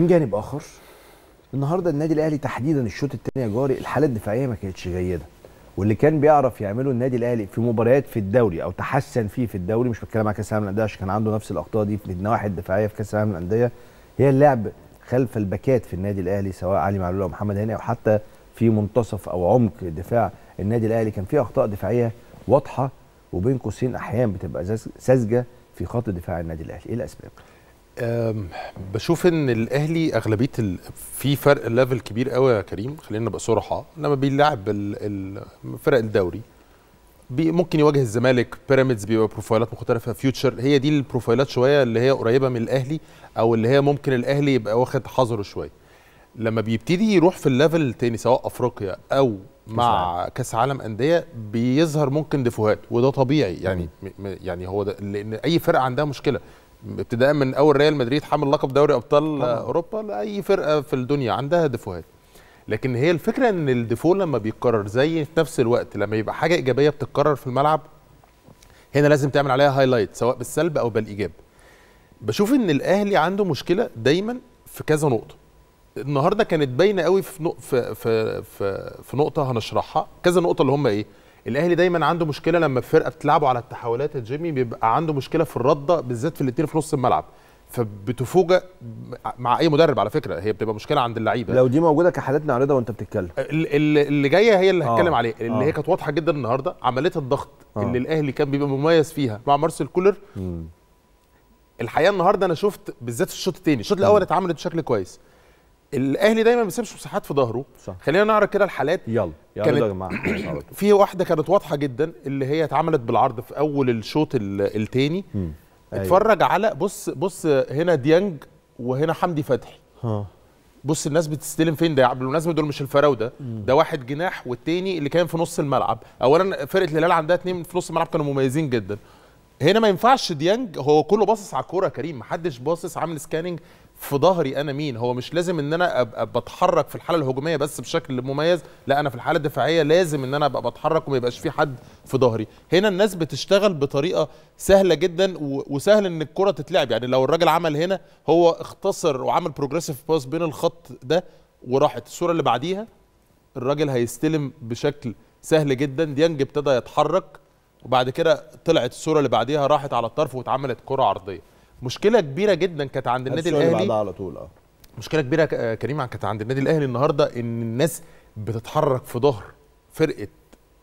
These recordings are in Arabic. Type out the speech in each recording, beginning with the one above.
من جانب آخر النهارده النادي الأهلي تحديدا الشوط الثاني يا جاري الحالة الدفاعية ما كانتش جيدة. واللي كان بيعرف يعمله النادي الأهلي في مباريات في الدوري أو تحسن فيه في الدوري مش بتكلم على كأس العالم للأندية عشان كان عنده نفس الاخطاء دي في النواحي الدفاعية في كأس العالم للأندية هي اللعب خلف الباكات في النادي الأهلي سواء علي معلول أو محمد هاني أو حتى في منتصف أو عمق دفاع النادي الأهلي. كان فيه أخطاء دفاعية واضحة وبين قوسين أحيانا بتبقى ساذجة في خط دفاع النادي الأهلي. إيه الأسباب؟ بشوف إن الأهلي أغلبية ال... في فرق level كبير قوي يا كريم. خلينا نبقى صراحة لما بيلعب ال... فرق الدوري. بي ممكن يواجه الزمالك. بيراميدز بيبقى profile ات مختلفة. فيوتشر هي دي ال profile ات شوية اللي هي قريبة من الأهلي أو اللي هي ممكن الأهلي يبقى واخد حذره شوية. لما بيبتدي يروح في ال level التاني سواء أفريقيا أو مع كأس عالم أندية بيظهر ممكن défaut هات. وده طبيعي. يعني يعني هو ده لأن أي فرقة عندها مشكلة. ابتداء من أول ريال مدريد حامل لقب دوري أبطال طبعاً. أوروبا لأي فرقة في الدنيا عندها défaut هات. لكن هي الفكرة إن ال défaut لما بيتكرر زي في نفس الوقت لما يبقى حاجة إيجابية بتتكرر في الملعب هنا لازم تعمل عليها highlight سواء بالسلب أو بالإيجاب. بشوف إن الأهلي عنده مشكلة دايما في كذا نقطة. النهارده كانت باينة قوي في في في, في نقطة هنشرحها. كذا نقطة اللي هم إيه؟ الاهلي دايما عنده مشكلة لما الفرقة بتلعبوا على التحولات يا جيمي بيبقى عنده مشكلة في الرده بالذات في الاثنين في نص الملعب فبتفوجئ مع أي مدرب على فكرة هي بتبقى مشكلة عند اللعيبة لو دي موجودة كحالات نعرضها وأنت بتتكلم ال- ال- اللي جاية هي اللي آه، هتكلم عليه اللي آه. هي كانت واضحة جدا النهارده عملية الضغط آه. اللي الأهلي كان بيبقى مميز فيها مع مارسيل كولر مم. الحقيقة النهارده أنا شفت بالذات في الشوط الثاني الشوط الأول اتعملت بشكل كويس الاهلي دايما ما بيسيبش مساحات في ظهره. خلينا نعرض كده الحالات. يلا يلا كانت- يا جماعة. في واحدة كانت واضحة جدا اللي هي اتعملت بالعرض في أول الشوط الثاني مم. أيوة. اتفرج على بص بص هنا ديانج وهنا حمدي فتحي. ها. بص الناس بتستلم فين؟ ده بالمناسبة دول مش الفراودة. ده واحد جناح والتاني اللي كان في نص الملعب. اولا فرقة الهلال عندها اتنين في نص الملعب كانوا مميزين جدا. هنا ما ينفعش ديانج هو كله باصص على الكورة كريم. محدش باصص عامل سكاننج في ظهري أنا مين؟ هو مش لازم إن أنا أبقى بتحرك في الحالة الهجومية بس بشكل مميز لا أنا في الحالة الدفاعية لازم إن أنا أبقى بتحرك وما يبقاش في حد في ظهري. هنا الناس بتشتغل بطريقة سهلة جدا وسهل إن الكرة تتلعب. يعني لو الراجل عمل هنا هو اختصر وعمل progressive pass بين الخط ده وراحت. الصورة اللي بعديها الراجل هيستلم بشكل سهل جدا. ديانج ابتدى يتحرك وبعد كده طلعت الصورة اللي بعديها راحت على الطرف واتعملت كرة عرضية. مشكلة كبيرة جدا كانت عند النادي الأهلي. بعدها على طول آه. مشكلة كبيرة آه، كريم كانت عند النادي الأهلي النهارده إن الناس بتتحرك في ظهر فرقة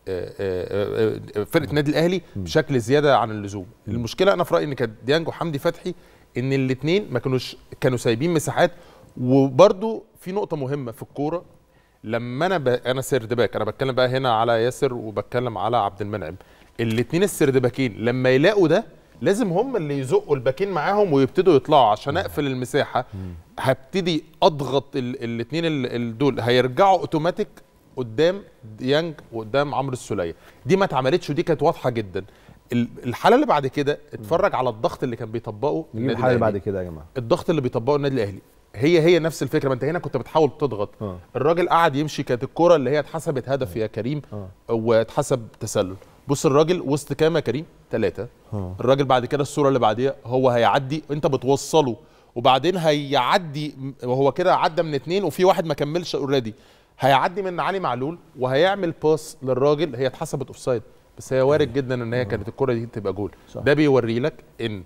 آه، آه، فرقة النادي الأهلي بشكل زيادة عن اللزوم. المشكلة أنا في رأيي إن كانت ديانج وحمدي فتحي إن الاثنين ما كانوش كانوا سايبين مساحات. وبرده في نقطة مهمة في الكورة. لما أنا ب... أنا third back أنا بتكلم بقى هنا على ياسر وبتكلم على عبد المنعم. الاثنين السيرد باكين لما يلاقوا ده لازم هم اللي يزقوا الباكين معاهم ويبتدوا يطلعوا. عشان أقفل المساحة هبتدي أضغط الاثنين دول. هيرجعوا أوتوماتيك قدام ديانج وقدام عمرو السولية. دي ما اتعملتش ودي كانت واضحة جدا. ال- الحالة اللي بعد كده اتفرج على الضغط اللي كان بيطبقه النادي الحالة اللي. بعد كده يا جماعة. الضغط اللي بيطبقه النادي الأهلي. هي هي نفس الفكرة. ما انت هنا كنت بتحاول تضغط. آه. الراجل قعد يمشي كانت الكوره اللي هي اتحسبت هدف يا كريم آه. واتحسب تسلل. بص الراجل وسط كام يا كريم؟ ثلاثة. الراجل بعد كده الصورة اللي بعديها هو هيعدي انت بتوصله وبعدين هيعدي وهو كده عدى من اتنين وفي واحد ما كملش already هيعدي من علي معلول وهيعمل pass للراجل هي اتحسبت offside بس هي وارد جدا إن هي كانت الكرة دي تبقى جول صح. ده بيوري لك إن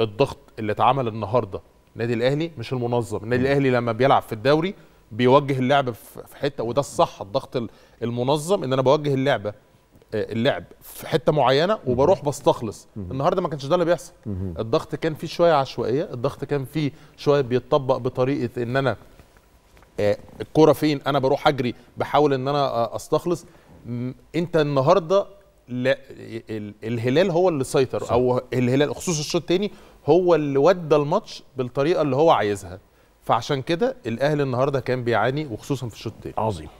الضغط اللي اتعمل النهارده النادي الأهلي مش المنظم. النادي الأهلي لما بيلعب في الدوري بيوجه اللعب في حتة وده الصح الضغط ال- المنظم إن أنا بوجه اللعبة اللعب في حتة معينة وبروح بستخلص. النهارده ما كانش ده اللي بيحصل. الضغط كان فيه شوية عشوائية الضغط كان فيه شوية بيتطبق بطريقة إن أنا آه، الكرة فين أنا بروح أجري بحاول إن أنا آه، أستخلص. أنت النهارده لا ال- الهلال هو اللي سيطر أو الهلال خصوصا الشوط الثاني هو اللي ودى الماتش بالطريقة اللي هو عايزها. فعشان كده الأهلي النهارده كان بيعاني وخصوصا في الشوط الثاني عظيم.